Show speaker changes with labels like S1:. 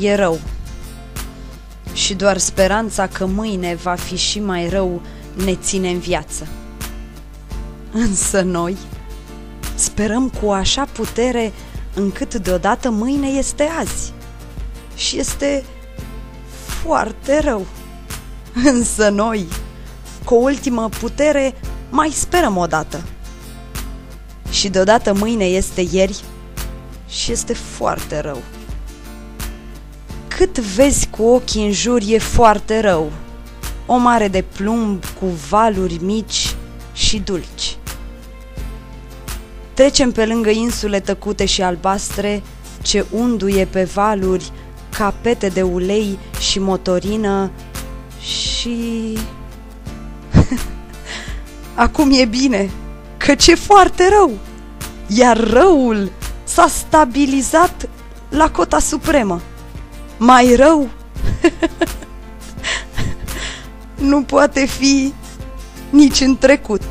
S1: e rău. Și doar speranța că mâine va fi și mai rău ne ține în viață. Însă noi sperăm cu așa putere încât deodată mâine este azi. Și este foarte rău. Însă noi, cu o ultimă putere, mai sperăm odată. Și deodată mâine este ieri și este foarte rău. Cât vezi cu ochii în jur e foarte rău. O mare de plumb cu valuri mici și dulci. Trecem pe lângă insule tăcute și albastre ce unduie pe valuri ca pete de ulei și motorină și... Acum e bine, căci e foarte rău, iar răul s-a stabilizat la cota supremă. Mai rău nu poate fi nici în trecut.